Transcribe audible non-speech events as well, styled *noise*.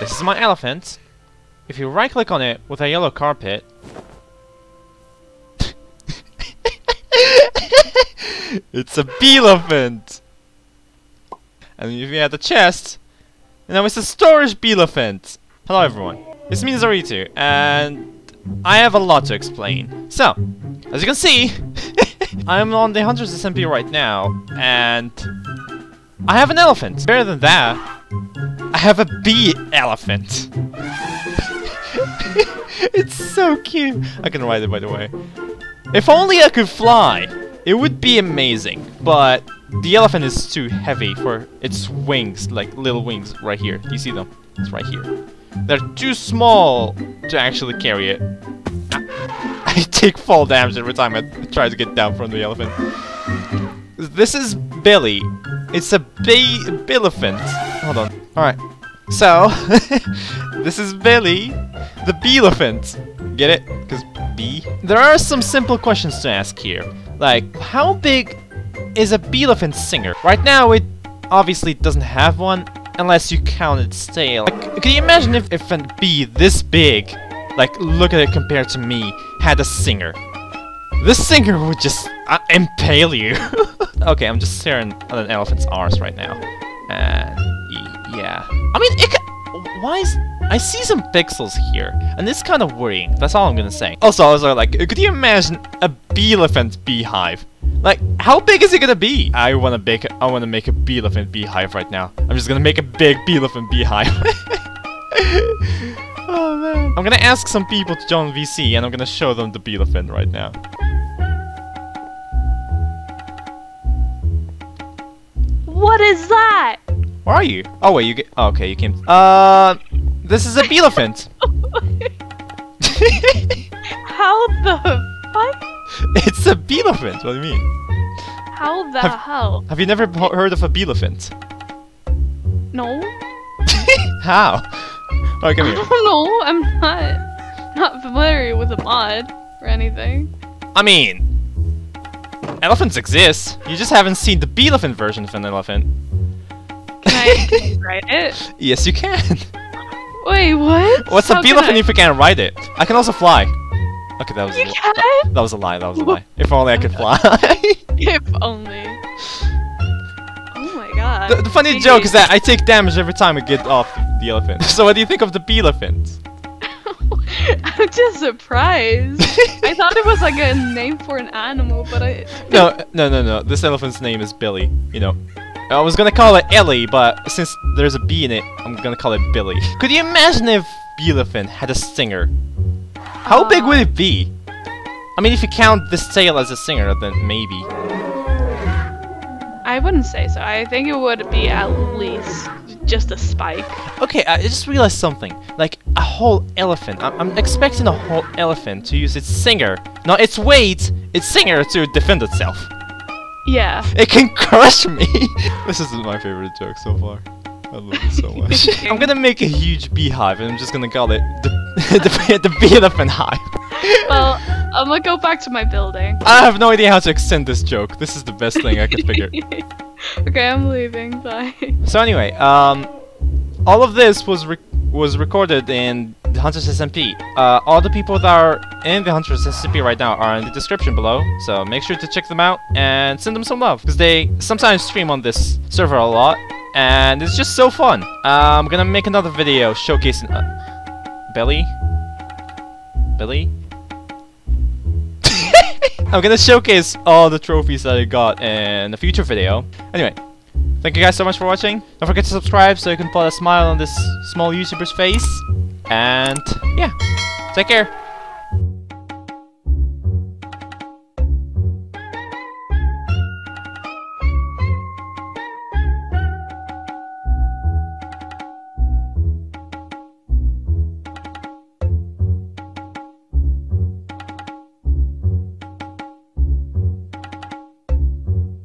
This is my elephant. If you right click on it with a yellow carpet, *laughs* it's a elephant. And if you add the chest, now it's a storage elephant. Hello everyone, it's me Zaritu, and I have a lot to explain. So, as you can see, *laughs* I'm on the Hunter's SMP right now, and I have an elephant. Better than that, I have a bee elephant. *laughs* it's so cute. I can ride it, by the way. If only I could fly, it would be amazing. But the elephant is too heavy for its wings, like little wings right here. You see them? It's right here. They're too small to actually carry it. *laughs* I take fall damage every time I try to get down from the elephant. This is Billy. It's a bay elephant. Hold on. Alright. So, *laughs* this is Billy, the bee elephant. Get it? Because B. There are some simple questions to ask here. Like, how big is a bee elephant singer? Right now, it obviously doesn't have one, unless you count its tail. Like, can you imagine if, if a bee this big, like, look at it compared to me, had a singer? This singer would just uh, impale you. *laughs* okay, I'm just staring at an elephant's arse right now. And yeah. I mean, it why is... I see some pixels here, and it's kind of worrying. That's all I'm gonna say. Also, I was like, could you imagine a bee elephant beehive? Like, how big is it gonna be? I wanna make a, I wanna make a bee elephant beehive right now. I'm just gonna make a big bee elephant beehive. *laughs* oh man. I'm gonna ask some people to join VC, and I'm gonna show them the bee elephant right now. What is that? Where are you? Oh wait, you get. Oh, okay, you came. Uh, this is a elephant. *laughs* *laughs* How the fuck? It's a elephant. What do you mean? How the Have- hell? Have you never heard of a elephant? No. *laughs* How? Oh, come I here. don't know. I'm not not familiar with a mod or anything. I mean, elephants exist. You just haven't seen the elephant version of an elephant. *laughs* I, write it? Yes, you can. Wait, what? What's How a elephant if you can't ride it? I can also fly. Okay, that was a You li- can? that, that was a lie. That was a lie. If only I could fly. *laughs* If only. Oh my god. the, the funny Maybe- joke is that I take damage every time I get off the elephant. So what do you think of the elephant? *laughs* I'm just surprised. I thought it was like a name for an animal, but I. No, no, no, no. This elephant's name is Billy. You know, I was gonna call it Ellie, but since there's a B in it, I'm gonna call it Billy. *laughs* Could you imagine if B elephant had a singer? How big would it be? I mean, if you count this tail as a singer, then maybe. I wouldn't say so. I think it would be at least just a spike. Okay, I just realized something. Like a whole elephant. I'm, I'm expecting a whole elephant to use its singer, not its weight, its singer to defend itself. Yeah. It can crush me. *laughs* this is my favorite joke so far. I love it so *laughs* much. I'm gonna make a huge beehive, and I'm just gonna call it the *laughs* the, the bee elephant hive. Well, I'm gonna go back to my building. I have no idea how to extend this joke. This is the best thing I could figure. okay, I'm leaving. Bye. So anyway, um, all of this was re was recorded in the Hunters SMP. Uh, all the people that are in the Hunters SMP right now are in the description below, so make sure to check them out and send them some love, because they sometimes stream on this server a lot, and it's just so fun. Uh, I'm gonna make another video showcasing... Uh, Billy? Billy? *laughs* I'm gonna showcase all the trophies that I got in a future video. Anyway, Thank you guys so much for watching. Don't forget to subscribe so you can put a smile on this small YouTuber's face. And yeah, take care.